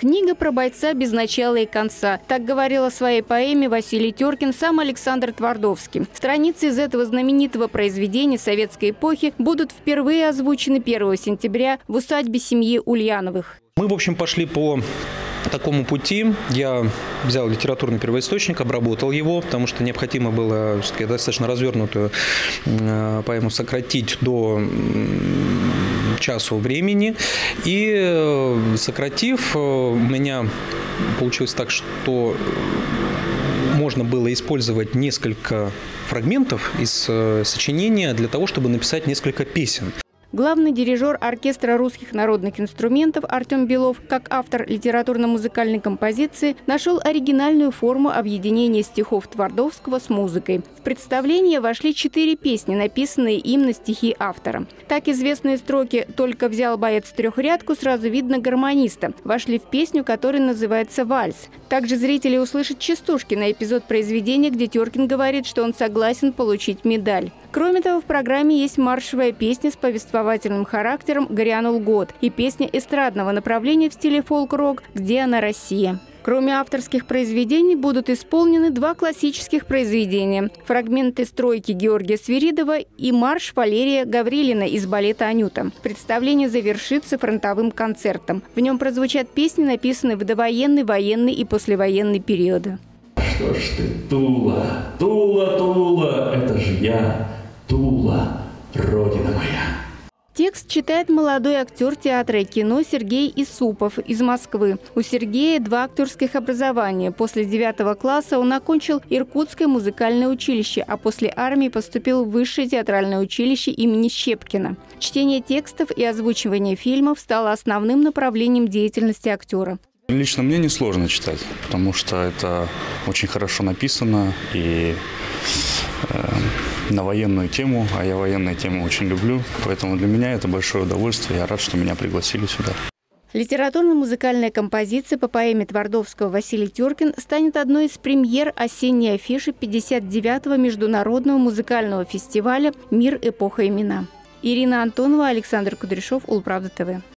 Книга про бойца без начала и конца. Так говорил о своей поэме Василий Теркин сам Александр Твардовский. Страницы из этого знаменитого произведения советской эпохи будут впервые озвучены 1 сентября в усадьбе семьи Ульяновых. Мы, в общем, пошли по такому пути. Я взял литературный первоисточник, обработал его, потому что необходимо было достаточно развернутую э, поэму сократить до часу времени. И э, сократив, э, у меня получилось так, что можно было использовать несколько фрагментов из сочинения для того, чтобы написать несколько песен. Главный дирижер оркестра русских народных инструментов Артем Белов, как автор литературно-музыкальной композиции, нашел оригинальную форму объединения стихов Твардовского с музыкой. В представление вошли четыре песни, написанные им на стихи автора. Так известные строки «Только взял боец трехрядку» сразу видно гармониста, вошли в песню, которая называется «Вальс». Также зрители услышат частушки на эпизод произведения, где Теркин говорит, что он согласен получить медаль. Кроме того, в программе есть маршевая песня с повествовательным характером «Грянул год» и песня эстрадного направления в стиле фолк-рок «Где она, Россия?». Кроме авторских произведений будут исполнены два классических произведения – фрагменты стройки Георгия Свиридова и марш Валерия Гаврилина из балета «Анюта». Представление завершится фронтовым концертом. В нем прозвучат песни, написанные в довоенный, военный и послевоенный периоды. Что ж ты, Тула, Тула, Тула, это же я, Тула, Родина моя. Текст читает молодой актер театра и кино Сергей Исупов из Москвы. У Сергея два актерских образования. После девятого класса он окончил Иркутское музыкальное училище, а после армии поступил в Высшее театральное училище имени Щепкина. Чтение текстов и озвучивание фильмов стало основным направлением деятельности актера. Лично мне несложно читать, потому что это очень хорошо написано и э, на военную тему, а я военную тему очень люблю, поэтому для меня это большое удовольствие. Я рад, что меня пригласили сюда. Литературно-музыкальная композиция по поэме Твардовского Василий Теркин станет одной из премьер осенней афиши 59-го международного музыкального фестиваля «Мир. Эпоха. Имена». Ирина Антонова, Александр Кудряшов, Улправда ТВ.